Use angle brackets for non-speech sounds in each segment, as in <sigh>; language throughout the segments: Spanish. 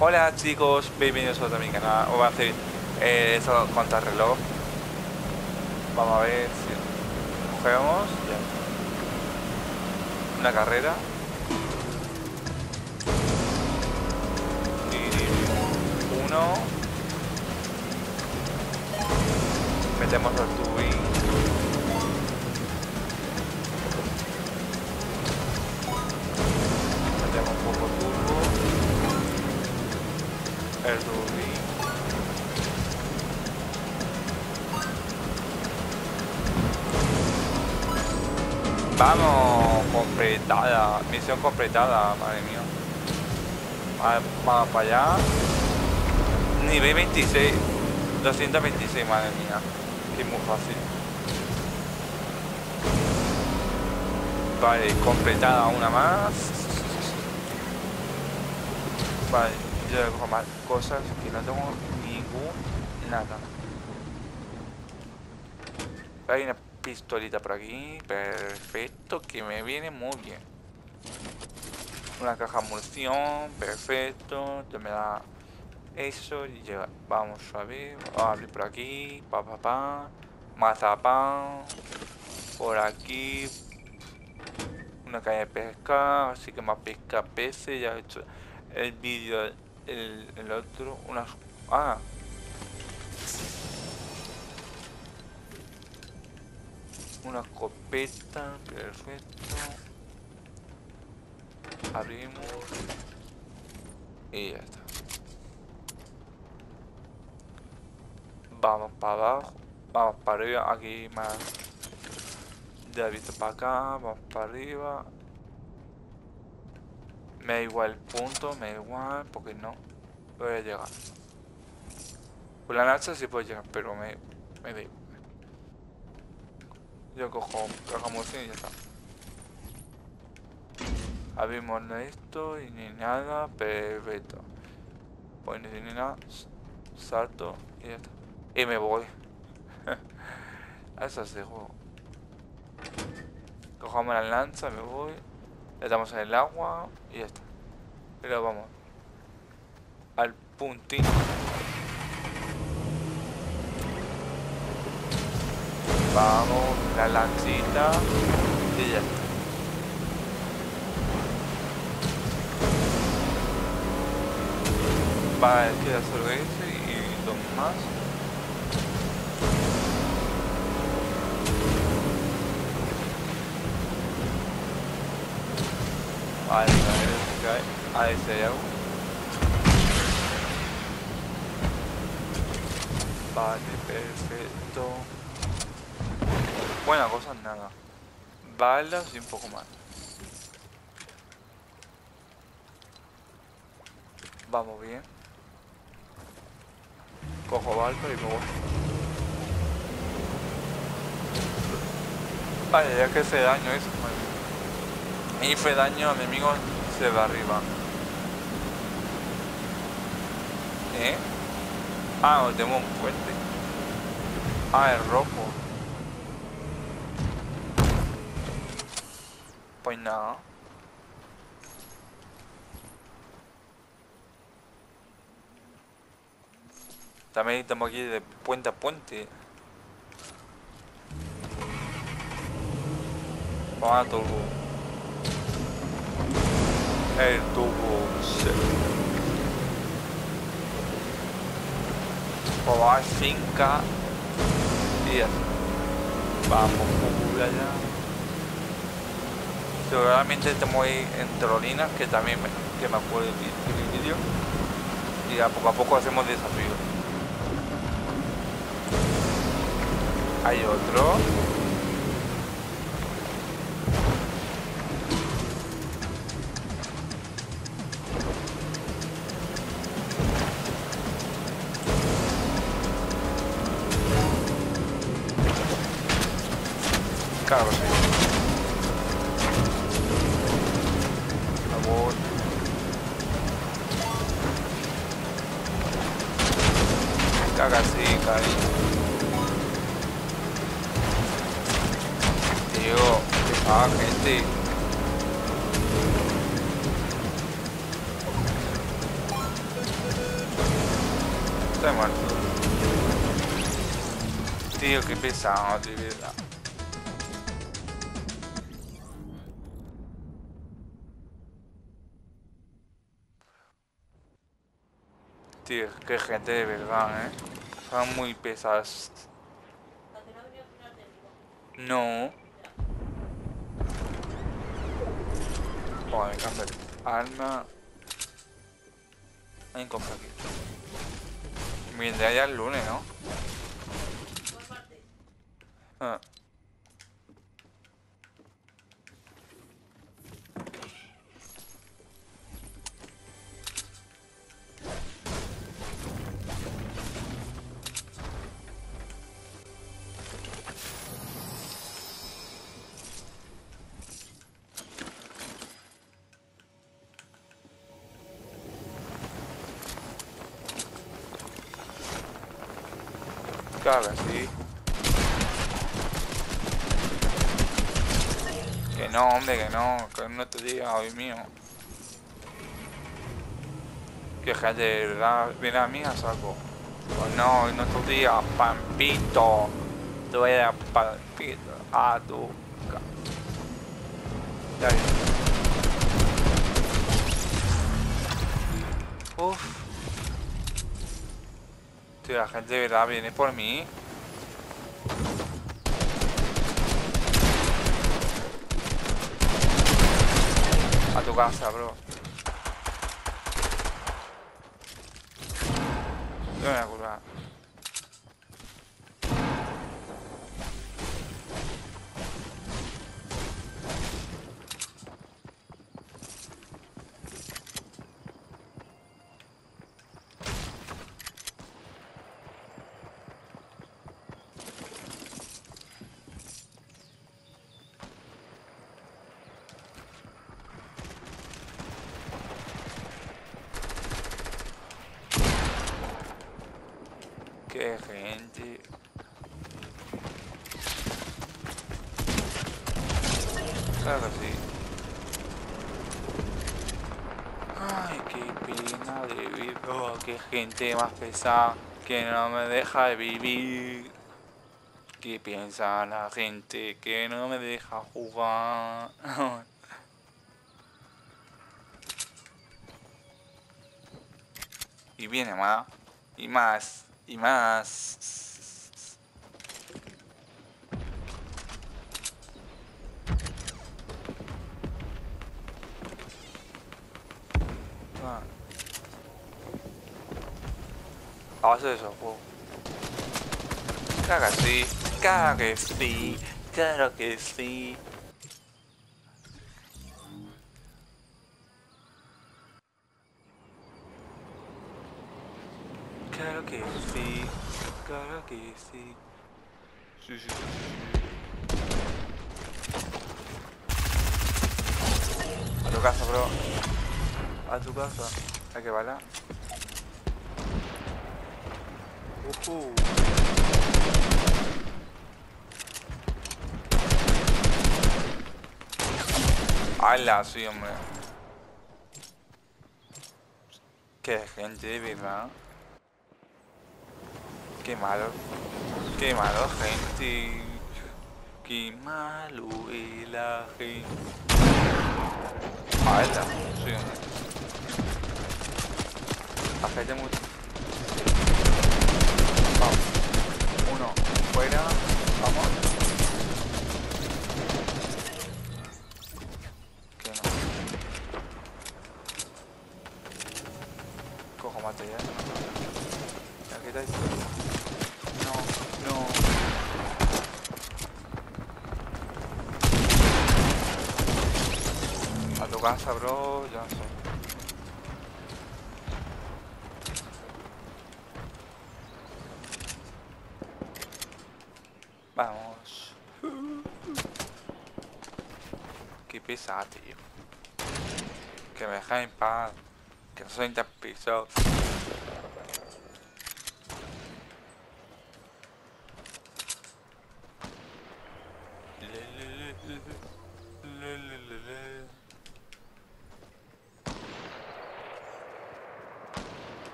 Hola chicos, bienvenidos a mi canal. Os voy a hacer eh, eso contra reloj. Vamos a ver si cogemos una carrera. Y uno. Metemos el tubing. Vamos, completada, misión completada, madre mía. Va- Vamos para allá. Nivel 26, 226, madre mía. Que muy fácil. Vale, completada una más. Vale, yo cojo más cosas que no tengo ningún nada. Hay una pistolita por aquí. Perfecto, que me viene muy bien. Una caja de munición. Perfecto. Ya me da eso. Y ya vamos a ver. Vamos a abrir por aquí. Pa, pa, pa. Mazapán. Por aquí. Una caña de pesca. Así que más pesca peces. Ya he hecho el vídeo. El, otro. Unas. Ah, Una escopeta, perfecto. Abrimos. Y ya está. Vamos para abajo. Vamos para arriba. Aquí más. He visto para acá. Vamos para arriba. Me da igual el punto, me da igual, porque no voy a llegar. Con la lanza sí puedo llegar, pero me, da igual. Yo cojo caja munición y ya está. Abrimos esto y ni nada, perfecto. Pues ni nada, salto y ya está. Y me voy. <laughs> Eso es de juego. Cogemos la lanza, me voy. Le damos en el agua y ya está. Pero vamos. Al puntín. Vamos, la lancita y ya está. Vale, queda solo ese y dos más. Vale, a ese algo. Vale, perfecto. Buena cosa, nada. Balas y un poco más. Vamos bien. Cojo barco y me voy. Vale, ya que hace daño eso. Y fue daño al enemigo se va arriba. ¿Eh? Ah, tenemos un puente. Ah, el rojo. Pues nada. También estamos aquí de puente a puente. Vamos a turbo. El turbo. sí. Pues va a 5K. Y está. Vamos por allá. Seguramente estamos en Trolinas, que también me, que me acuerdo de mi vídeo. Y a poco a poco hacemos desafíos. Hay otro. Claro, sí. Por favor. Caga cariño. Tío, que paga gente. Estoy muerto. Tío, qué pesado, de verdad. Qué gente de verdad, ¿eh? Son muy pesados. No. Vale, cambio. Arma. Hay un compra aquí. Vendrá ya el lunes, ¿no? Ah. Que no, hombre, que no, que no te diga hoy mío. Que de verdad viene a mí a saco. Pues no, no te digas pampito. Tú eres pampito. Ah, tú. Ya Uf. Tío, la gente de verdad viene por mí. A tu casa, bro. Yo me voy a curar. Qué gente. Claro sí. Ay, qué pena de vivir. Oh, qué gente más pesada que no me deja de vivir. ¿Qué piensa la gente que no me deja jugar? <laughs> y viene más. Y más y más. Ah. A base de eso, juego. Claro que sí, claro que sí, claro que sí. Claro que sí, claro que sí. Sí, sí, sí. A tu casa, bro. A tu casa. Hay que bala. Uh -huh. ¡Hala! Sí, hombre. Qué gente de verdad. Qué malo. Qué malo, gente. Qué malo es la gente. Ah, esta. Sí. Afecte mucho. Vamos. Uno. Fuera. Vamos. Que no. Cojo material. Ya que estáis. No, no. A tu casa, bro, ya sé. Vamos. Qué pesado, tío. Que me dejen en paz. Que no soy tan pesado.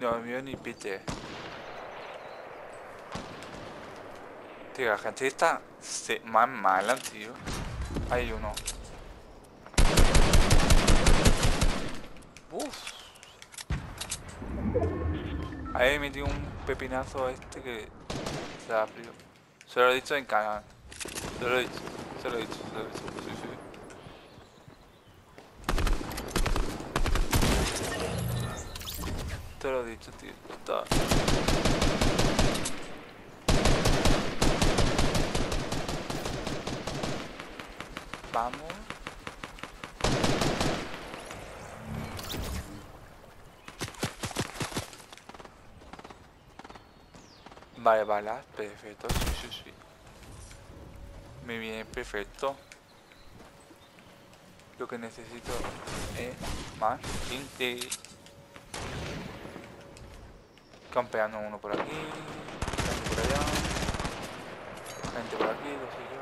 No veo ni pite. Tío, la gente está más mala, tío. Hay uno. Uf. Ahí metí un pepinazo a este que se ha frío. Se lo he dicho en canal. Se lo he dicho, se lo he dicho, se lo he dicho. Sí, sí. Te lo he dicho, tío. Está. Vamos. Vale, balas, perfecto, sí, sí, sí. Me viene perfecto. Lo que necesito es más gente. Campeando uno por aquí, gente por allá, gente por aquí, lo sé yo.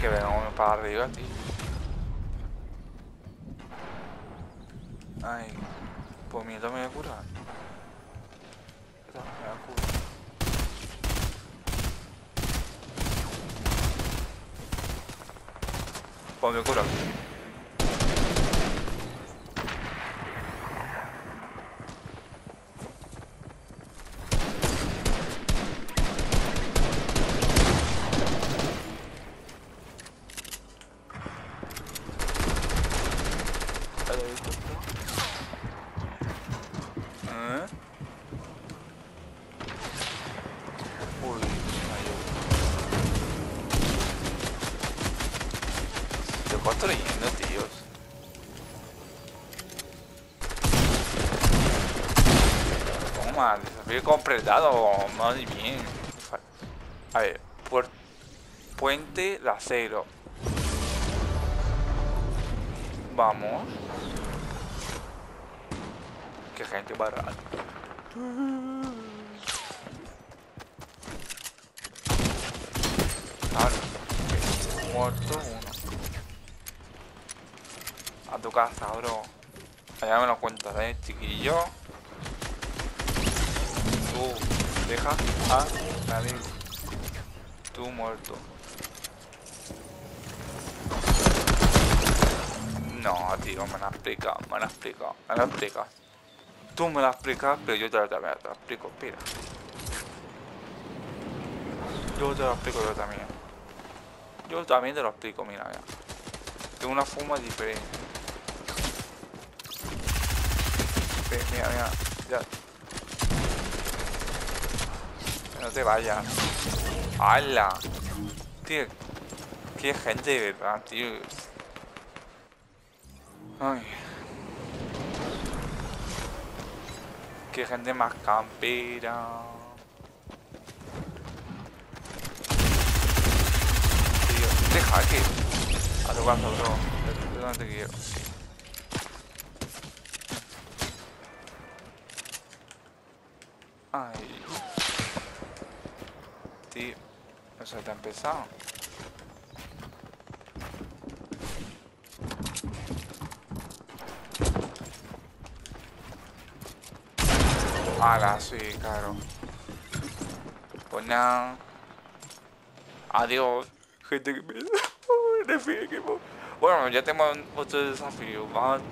Que- venga para arriba, tío. Ay, pues miedo me voy a curar. Esto Me voy a curar. Pues me curo. Toma, desafío completado. Madre mía. A ver, puer- puente de acero. Vamos. Qué gente barata. Claro. Muerto uno. A tu casa, bro. Allá me lo cuentas, eh, chiquillo. Tú, deja a nadie. Tú muerto. No, tío, me lo has explicado, me lo has explicado, me lo has explicado. Tú me lo has explicado, pero yo te también te lo explico, mira. Yo te lo explico yo también. Yo también te lo explico, mira, mira. De una forma diferente. Mira, mira, ya. No te vayas. ¡Hala! Tío, qué gente de verdad, tío. Ay. Qué gente más campera. Tío, deja que. A tu casa, bro. Te quiero. Ay. Tío, eso te ha empezado. Hala, sí, claro. Pues nada. Adiós. Gente que me... <laughs> Bueno, ya tengo otro desafío. Vamos